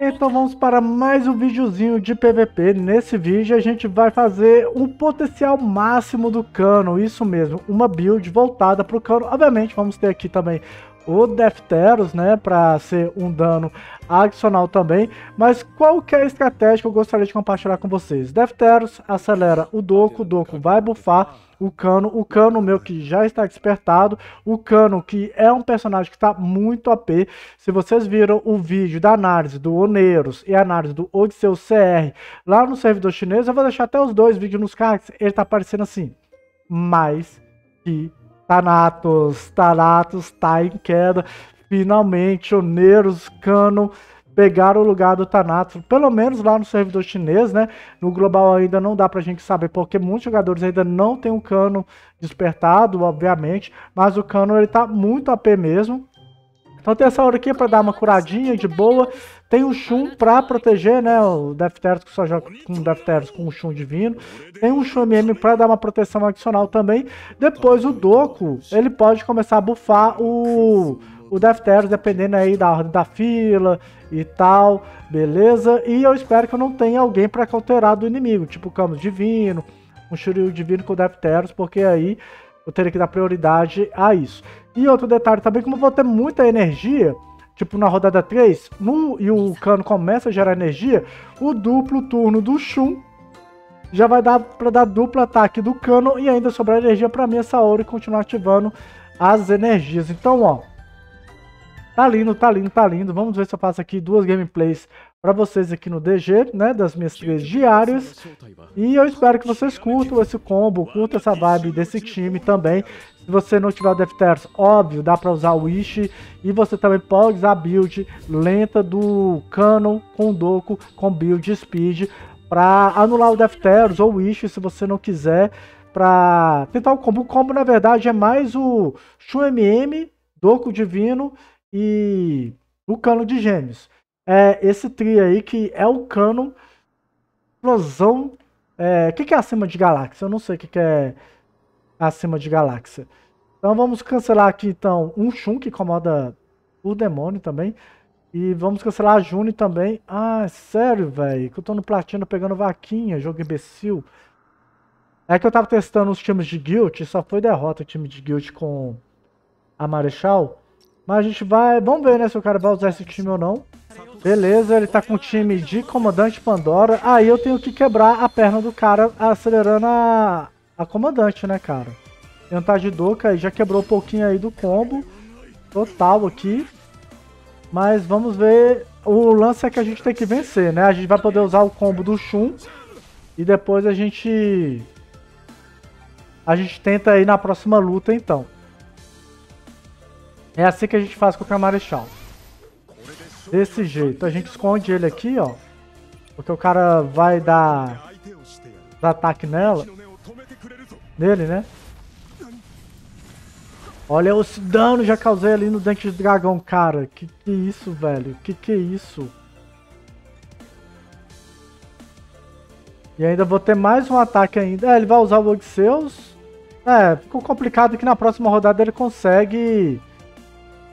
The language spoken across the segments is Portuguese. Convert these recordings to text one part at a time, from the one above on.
Então vamos para mais um videozinho de PVP. Nesse vídeo a gente vai fazer um potencial máximo do cano, isso mesmo, uma build voltada para o cano. Obviamente vamos ter aqui também o Defteros, né, para ser um dano adicional também, mas qual que é a estratégia que eu gostaria de compartilhar com vocês? Defteros acelera o Doku, o Doku vai bufar o Cano, o Cano meu que já está despertado, o Cano que é um personagem que está muito AP, se vocês viram o vídeo da análise do Oneiros e a análise do Odisseu CR lá no servidor chinês, eu vou deixar até os dois vídeos nos cards, ele está aparecendo assim, mais que Thanatos, Thanatos tá em queda. Finalmente, Oneiros, Cano pegaram o lugar do Thanatos, pelo menos lá no servidor chinês, né? No global ainda não dá pra gente saber, porque muitos jogadores ainda não tem um cano despertado, obviamente, mas o cano ele tá muito AP mesmo. Então tem essa hora aqui para dar uma curadinha de boa. Tem o Shun para proteger, né? O Defteros que só joga com Defteros com o Shun divino. Tem um Shun MM para dar uma proteção adicional também. Depois o Doku, ele pode começar a bufar o, o Defteros, dependendo aí da ordem da fila e tal, beleza? E eu espero que eu não tenha alguém para cauterar do inimigo, tipo Camus Divino, um Shuryu Divino com o Defteros, porque aí eu teria que dar prioridade a isso. E outro detalhe também, como eu vou ter muita energia, tipo na rodada 3, no, e o cano começa a gerar energia, o duplo turno do Shun já vai dar para dar duplo ataque do cano e ainda sobrar energia para mim essa hora e continuar ativando as energias. Então, ó, tá lindo, tá lindo, tá lindo. Vamos ver se eu faço aqui duas gameplays para vocês aqui no DG, né, das minhas três diárias. E eu espero que vocês curtam esse combo, curtam essa vibe desse time também. Se você não tiver o Defteros, óbvio, dá para usar o Wish. E você também pode usar a build lenta do Canon com Doku com build Speed para anular o Defteros ou o Wish se você não quiser. Para tentar o combo. O combo, na verdade, é mais o Shu MM, Doku Divino e o Cano de Gêmeos é esse trio aí que é o canon explosão. É, o que, que é acima de galáxia? Eu não sei o que, que é acima de galáxia. Então vamos cancelar aqui então um Shun que incomoda o demônio também. E vamos cancelar a June também. Ah, sério, velho. Que eu tô no platina pegando vaquinha, jogo imbecil. É que eu tava testando os times de Guild, só foi derrota o time de Guild com a Marechal. Mas a gente vai. Vamos ver, né, se o cara vai usar esse time ou não. Beleza, ele tá com o time de comandante Pandora. Aí eu tenho que quebrar a perna do cara acelerando a, a comandante, né, cara? Tentar de Doka aí já quebrou um pouquinho aí do combo. Total aqui. Mas vamos ver. O lance é que a gente tem que vencer, né? A gente vai poder usar o combo do Shun. E depois a gente. A gente tenta aí na próxima luta, então. É assim que a gente faz com o Camarechal. Desse jeito. A gente esconde ele aqui, ó. Porque o cara vai dar, ataque nela. Nele, né? Olha o dano já causei ali no dente de dragão, cara. Que que é isso, velho? Que que é isso? E ainda vou ter mais um ataque ainda. É, ele vai usar o Odisseus. É, ficou complicado que na próxima rodada ele consegue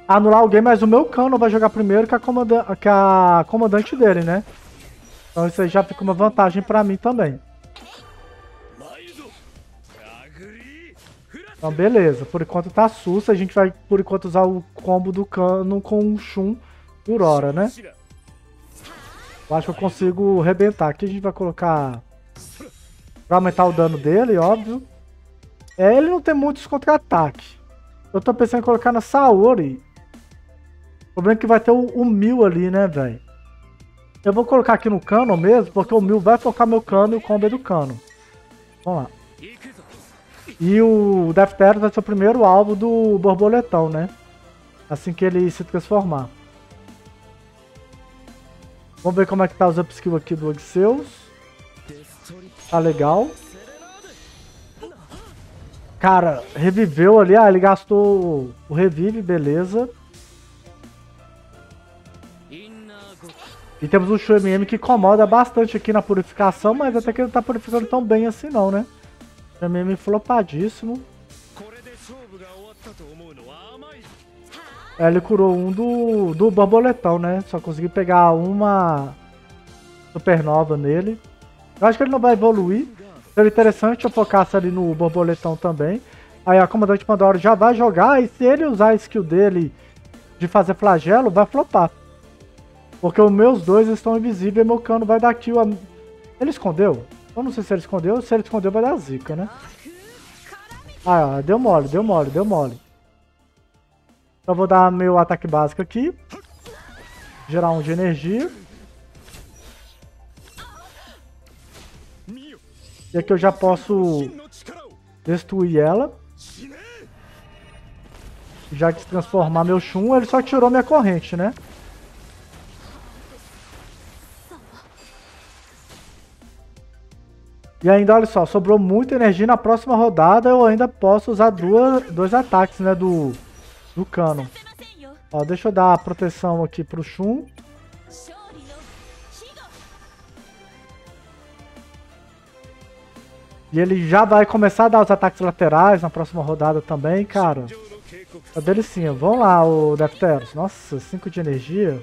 anular alguém, mas o meu cano vai jogar primeiro que a, comanda que a comandante dele, né? Então isso aí já fica uma vantagem pra mim também. Então beleza, por enquanto tá sussa, a gente vai por enquanto usar o combo do cano com o Shun por hora, né? Eu acho que eu consigo rebentar. Aqui a gente vai colocar pra aumentar o dano dele, óbvio. É, ele não tem muitos contra-ataques. Eu tô pensando em colocar na Saori problema é que vai ter o, o mil ali, né, velho? Eu vou colocar aqui no cano mesmo, porque o mil vai focar meu cano e o combo é do cano. Vamos lá. E o Defteros vai ser o primeiro alvo do borboletão, né? Assim que ele se transformar. Vamos ver como é que tá os upskill aqui do Odisseus. Tá legal. Cara, reviveu ali. Ah, ele gastou o revive, beleza. E temos o Shu MM que incomoda bastante aqui na purificação, mas até que ele não tá purificando tão bem assim não, né? Shu MM flopadíssimo. Ele curou um do, do borboletão, né? Só consegui pegar uma supernova nele. Eu acho que ele não vai evoluir. Seria interessante eu focasse ali no borboletão também. Aí a comandante Pandora já vai jogar. E se ele usar a skill dele de fazer flagelo, vai flopar. Porque os meus dois estão invisíveis e meu cano vai dar kill. A... Ele escondeu? Eu não sei se ele escondeu. Se ele escondeu, vai dar zica, né? Ah, deu mole, deu mole, deu mole. Então vou dar meu ataque básico aqui. Gerar um de energia. E aqui eu já posso destruir ela. Já que transformar meu Shun, ele só tirou minha corrente, né? E ainda, olha só, sobrou muita energia na próxima rodada, eu ainda posso usar duas, dois ataques, né, do, do cano. Ó, deixa eu dar a proteção aqui pro Shun. E ele já vai começar a dar os ataques laterais na próxima rodada também, cara. Tá delicinha. Vamos lá, o Defteros. Nossa, 5 de energia.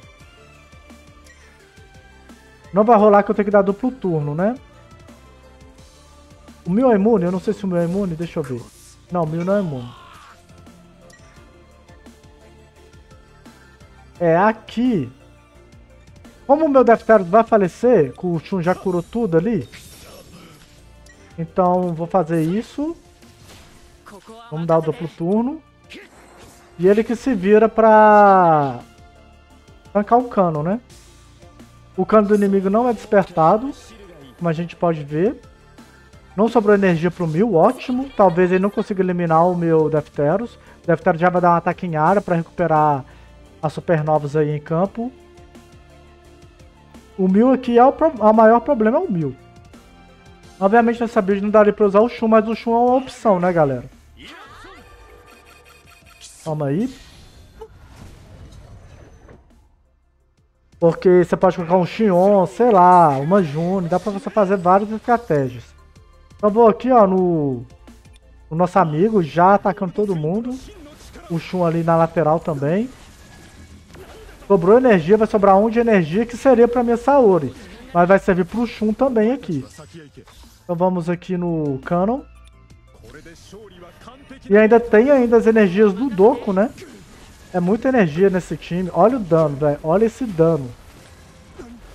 Não vai rolar que eu tenho que dar duplo turno, né? O meu é imune? Eu não sei se o meu é imune, deixa eu ver. Não, o meu não é imune. É, aqui... Como o meu Defteros vai falecer, que o Chun já curou tudo ali... Então, vou fazer isso. Vamos dar o duplo turno. E ele que se vira pra... Tancar o cano, né? O cano do inimigo não é despertado, como a gente pode ver. Não sobrou energia pro Mil, ótimo. Talvez ele não consiga eliminar o meu Defteros. O Defteros já vai dar um ataque em área para recuperar as supernovas aí em campo. O Mil aqui é o, o maior problema, é o Mil. Obviamente nessa build não daria pra usar o Shun, mas o Shun é uma opção, né, galera? Toma aí. Porque você pode colocar um Xion, sei lá, uma June, dá pra você fazer várias estratégias. Então vou aqui, ó, no, no nosso amigo, já atacando todo mundo. O Shun ali na lateral também. Sobrou energia, vai sobrar um de energia que seria pra minha Saori. Mas vai servir pro Shun também aqui. Então vamos aqui no Canon. E ainda tem ainda as energias do Doku, né? É muita energia nesse time. Olha o dano, velho. Olha esse dano.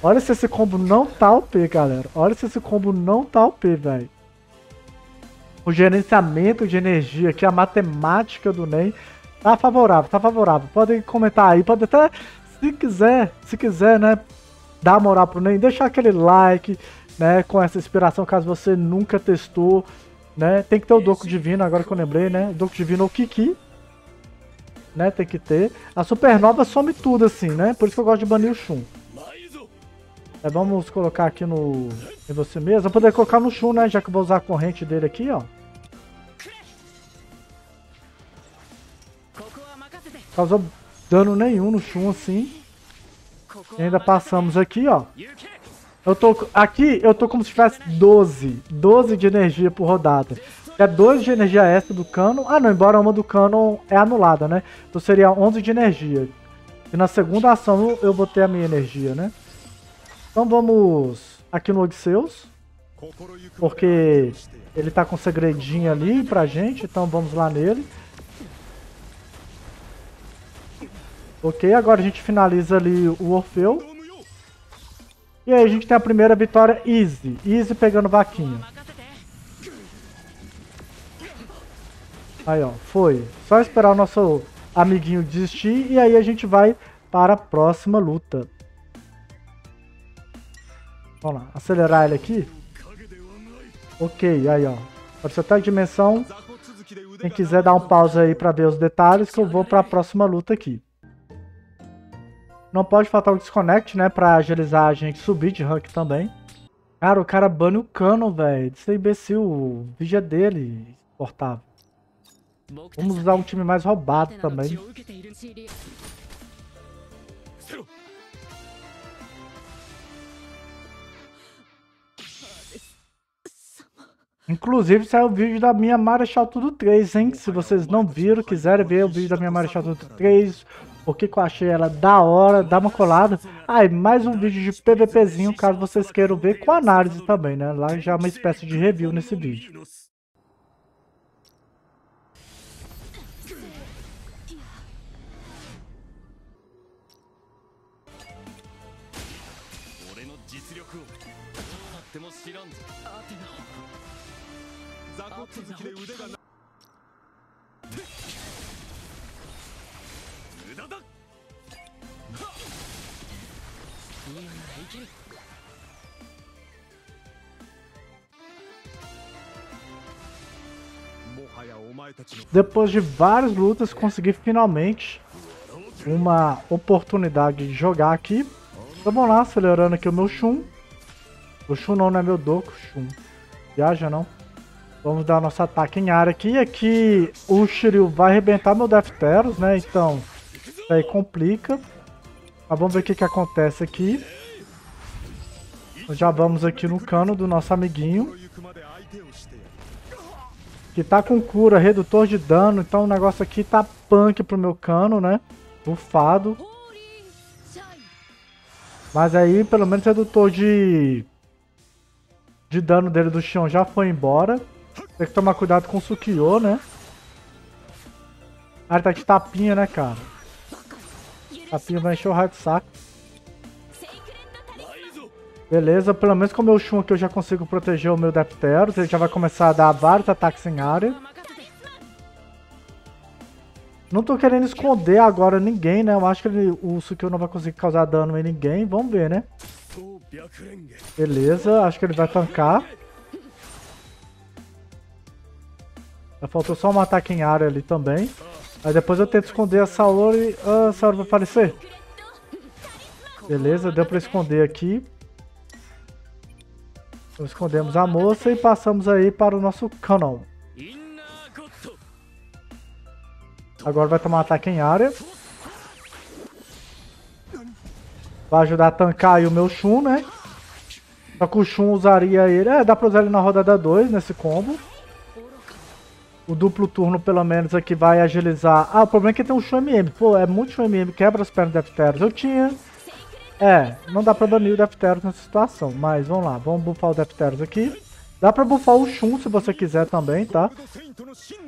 Olha se esse combo não tá OP, galera. Olha se esse combo não tá OP, velho o gerenciamento de energia aqui, a matemática do NEM, tá favorável, tá favorável. Podem comentar aí, pode até, se quiser, se quiser, né, dar moral pro NEM, deixar aquele like, né, com essa inspiração, caso você nunca testou, né, tem que ter o Doku Divino, agora que eu lembrei, né, o Doku Divino ou Kiki, né, tem que ter. A Supernova some tudo assim, né, por isso que eu gosto de banir o Shun. É, vamos colocar aqui no em você mesmo. Vou poder colocar no Shun, né? Já que eu vou usar a corrente dele aqui, ó. Causou dano nenhum no Shun, assim. E ainda passamos aqui, ó. Eu tô... Aqui eu tô como se tivesse 12. 12 de energia por rodada. É 2 de energia extra do cano. Ah, não. Embora uma do cano é anulada, né? Então seria 11 de energia. E na segunda ação eu vou ter a minha energia, né? Então vamos aqui no Odisseus. Porque ele tá com um segredinho ali pra gente, então vamos lá nele. Ok, agora a gente finaliza ali o Orfeu. E aí a gente tem a primeira vitória easy. Easy pegando vaquinha. Aí ó, foi. Só esperar o nosso amiguinho desistir e aí a gente vai para a próxima luta. Vamos lá, acelerar ele aqui. Ok, aí ó. Apareceu até a dimensão. Quem quiser dar um pause aí pra ver os detalhes, que eu vou pra próxima luta aqui. Não pode faltar o disconnect, né? Pra agilizar a gente subir de rank também. Cara, o cara bane o cano, velho. Isso é imbecil. O vídeo é dele. Portável. Vamos usar um time mais roubado também. Inclusive saiu o vídeo da minha Marechal Tudo 3, hein? Se vocês não viram, quiserem ver o vídeo da minha Marechal Tudo 3, Porque que eu achei ela da hora, dá uma colada. Ah, e mais um vídeo de PVPzinho, caso vocês queiram ver, com análise também, né? Lá já é uma espécie de review nesse vídeo. Depois de várias lutas, consegui finalmente uma oportunidade de jogar aqui. Então vamos lá, acelerando aqui o meu Shun. O Shun não, não é meu Doku, Shun. Viaja não. Vamos dar nosso ataque em área aqui. Aqui o Shiryu vai arrebentar meu Defteros, né? Então, isso aí complica. Mas vamos ver o que, que acontece aqui. Já vamos aqui no cano do nosso amiguinho. Que tá com cura, redutor de dano. Então o negócio aqui tá punk pro meu cano, né? Bufado. Mas aí, pelo menos, redutor de... De dano dele do chão já foi embora. Tem que tomar cuidado com o Sukiyo, né? Ah, ele tá de tapinha, né, cara? Tapinha vai encher o raio de saco. Beleza, pelo menos com o meu Shun aqui eu já consigo proteger o meu Depteros. Ele já vai começar a dar vários ataques em área. Não tô querendo esconder agora ninguém, né? Eu acho que ele, o Sukiyo não vai conseguir causar dano em ninguém. Vamos ver, né? Beleza, acho que ele vai tancar. Faltou só um ataque em área ali também. Aí depois eu tento esconder a Saori. Ah, a Saori vai aparecer. Beleza, deu pra esconder aqui. Escondemos a moça e passamos aí para o nosso canon. Agora vai tomar um ataque em área. Vai ajudar a tancar aí o meu Shun, né? Só que o Shun usaria ele... É, dá pra usar ele na rodada 2 nesse combo. O duplo turno, pelo menos, aqui vai agilizar. Ah, o problema é que tem um Shun MM. Pô, é muito Shun MM, quebra as pernas de Defteros. Eu tinha é, não dá pra banir o Defteros nessa situação, mas vamos lá, vamos buffar o Defteros aqui. Dá pra buffar o Shun se você quiser também, tá?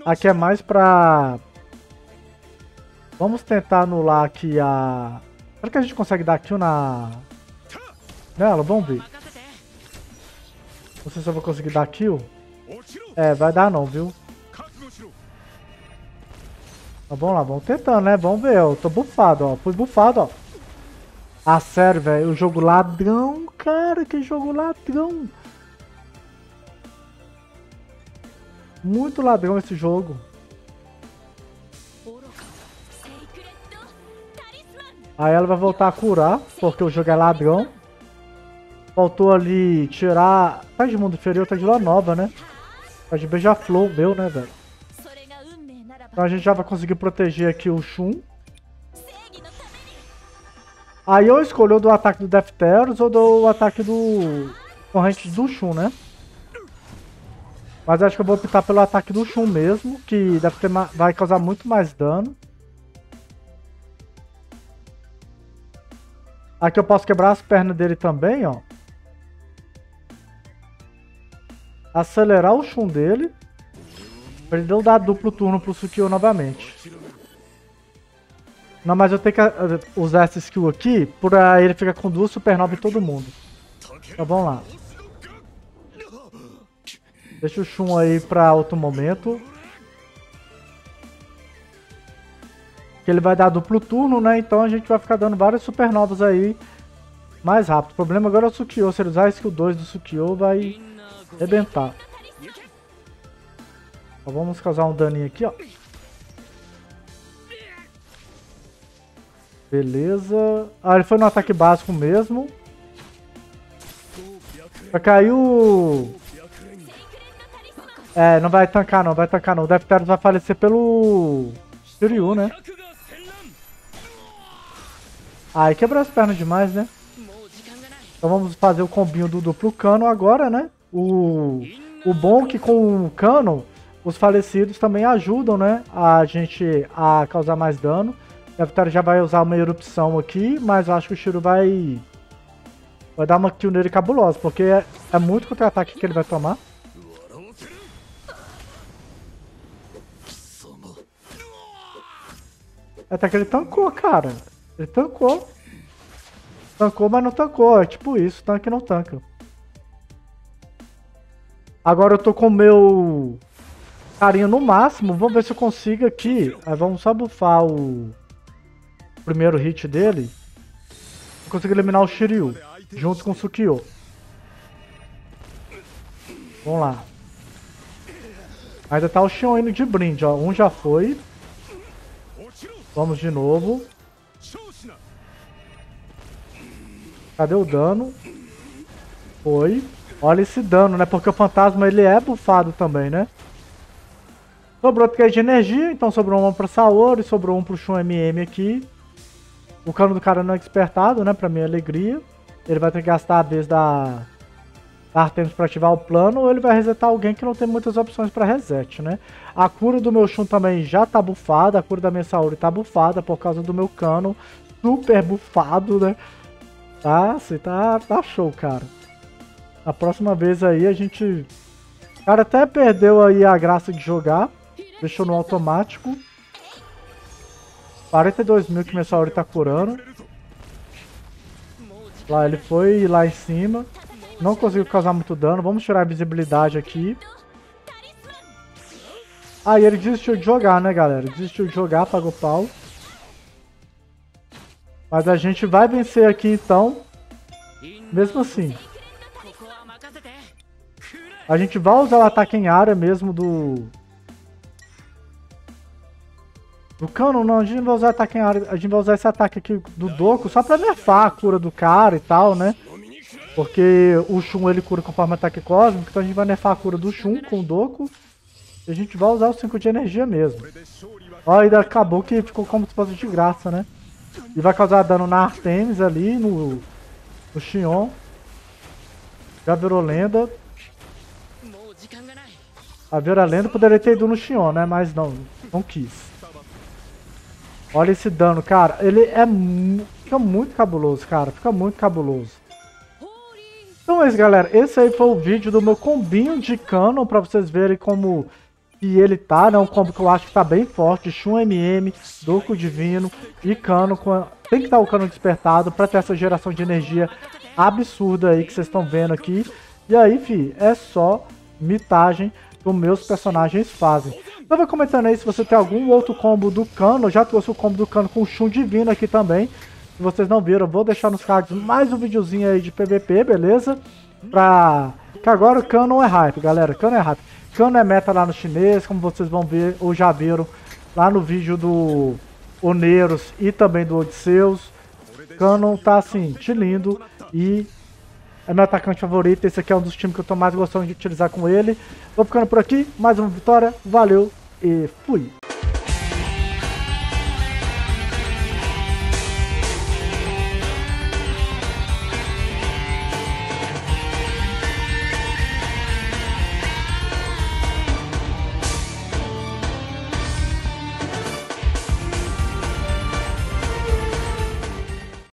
Aqui é mais pra... Vamos tentar anular aqui a... Será que a gente consegue dar kill na... Nela? Vamos ver. Não sei se eu vou conseguir dar kill. É, vai dar não, viu? Mas vamos lá, vamos tentando, né? Vamos ver, eu tô bufado, ó. Fui bufado, ó. Ah, sério, velho. O jogo ladrão, cara. Que jogo ladrão. Muito ladrão esse jogo. Aí ela vai voltar a curar, porque o jogo é ladrão. Faltou ali tirar... Tá de mundo inferior, tá de lua nova, né? Tá de beija-flor meu, né, velho? Então a gente já vai conseguir proteger aqui o Shun. Aí eu escolho do ataque do Defteros ou do ataque do corrente do Shun, né? Mas acho que eu vou optar pelo ataque do Shun mesmo, que deve ter vai causar muito mais dano. Aqui eu posso quebrar as pernas dele também, ó. Acelerar o Shun dele. Pra ele não dar duplo turno pro Sukiyo novamente. Não, mas eu tenho que uh, usar essa skill aqui pra ele ficar com duas supernova em todo mundo. Então vamos lá. Deixa o Shun aí pra outro momento. Que ele vai dar duplo turno, né? Então a gente vai ficar dando várias supernovas aí mais rápido. O problema agora é o Sukiyo. Se ele usar a skill 2 do Sukiyo, vai arrebentar. Então vamos causar um daninho aqui, ó. Beleza. Ah, ele foi no ataque básico mesmo. Vai cair o... É, não vai tancar não, vai tancar não. O Defteros vai falecer pelo... Shiryu, né? Ai, quebrou as pernas demais, né? Então vamos fazer o combinho do duplo cano agora, né? O, o bom é que com o cano, os falecidos também ajudam, né? A gente a causar mais dano. A Vitória já vai usar uma erupção aqui, mas eu acho que o Shiro vai... Vai dar uma kill nele cabulosa, porque é, é muito contra-ataque que ele vai tomar. Até que ele tancou, cara. Ele tancou. Tancou, mas não tancou. É tipo isso, tanque não tanca. Agora eu tô com o meu carinho no máximo. Vamos ver se eu consigo aqui. Aí vamos só bufar o primeiro hit dele. Eu consigo eliminar o Shiryu. Junto com o Sukiyo. Vamos lá. Ainda tá o Xion indo de brinde, ó. Um já foi. Vamos de novo. Cadê o dano? Foi. Olha esse dano, né? Porque o fantasma ele é bufado também, né? Sobrou 3 de energia, então sobrou um pra Saori, sobrou um pro Shun MM aqui. O cano do cara não é despertado, né? Pra minha alegria. Ele vai ter que gastar a vez da, da Artemis pra ativar o plano, ou ele vai resetar alguém que não tem muitas opções pra reset, né? A cura do meu Shun também já tá bufada, a cura da minha Saori tá bufada por causa do meu cano super bufado, né? Tá, você tá, tá show, cara. A próxima vez aí a gente... O cara até perdeu aí a graça de jogar. Deixou no automático. 42 mil que minha Saori tá curando. Lá, ele foi lá em cima. Não conseguiu causar muito dano. Vamos tirar a visibilidade aqui. Aí ah, ele desistiu de jogar, né, galera? Desistiu de jogar, pagou pau. Mas a gente vai vencer aqui, então. Mesmo assim. A gente vai usar o ataque em área mesmo do... Do Cano, não, a gente vai usar ataque em área, a gente vai usar esse ataque aqui do Doku só pra nerfar a cura do cara e tal, né? Porque o Shun ele cura conforme ataque cósmico, então a gente vai nerfar a cura do Shun com o Doku. E a gente vai usar o 5 de energia mesmo. Ó, ainda acabou que ficou como se fosse de graça, né? E vai causar dano na Artemis ali, no, no Xion. Já virou lenda. A Vera Lenda poderia ter ido no Xion, né? Mas não, não quis. Olha esse dano, cara. Ele é fica muito cabuloso, cara. Fica muito cabuloso. Então é isso, galera. Esse aí foi o vídeo do meu combinho de Canon, pra vocês verem como que ele tá, né? Um combo que eu acho que tá bem forte. Shun MM, Doku Divino e Cano. Com... Tem que estar o Cano despertado pra ter essa geração de energia absurda aí que vocês estão vendo aqui. E aí, fi, é só mitagem os meus personagens fazem. Então vai comentando aí se você tem algum outro combo do Cano. Eu já trouxe o combo do Cano com o Shun Divino aqui também. Se vocês não viram, vou deixar nos cards mais um videozinho aí de PVP, beleza? Pra... Que agora o Cano é hype, galera. Cano é hype. Cano é meta lá no chinês, como vocês vão ver, ou já viram lá no vídeo do Oneiros e também do Odisseus. Cano tá assim, te lindo e é meu atacante favorito. Esse aqui é um dos times que eu tô mais gostando de utilizar com ele. Vou ficando por aqui, mais uma vitória, valeu e fui!